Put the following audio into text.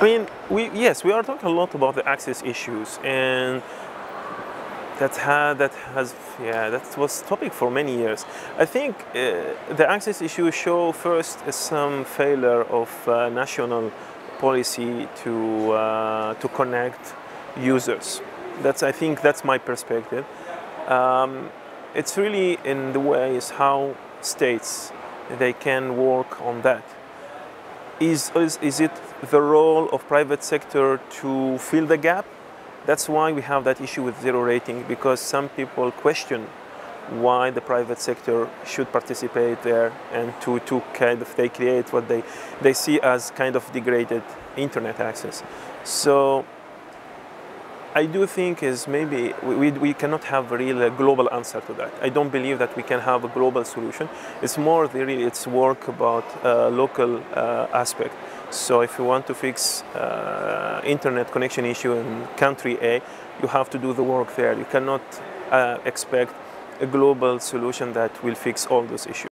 I mean, we yes, we are talking a lot about the access issues, and that had that has yeah that was topic for many years. I think uh, the access issues show first some failure of uh, national policy to uh, to connect users. That's I think that's my perspective. Um, it's really in the ways how states they can work on that. Is, is, is it the role of private sector to fill the gap? That's why we have that issue with zero rating because some people question why the private sector should participate there and to, to kind of they create what they, they see as kind of degraded internet access. So I do think is maybe we, we cannot have a real global answer to that. I don't believe that we can have a global solution. It's more really it's work about uh, local uh, aspect. So if you want to fix uh, internet connection issue in country A, you have to do the work there. You cannot uh, expect a global solution that will fix all those issues.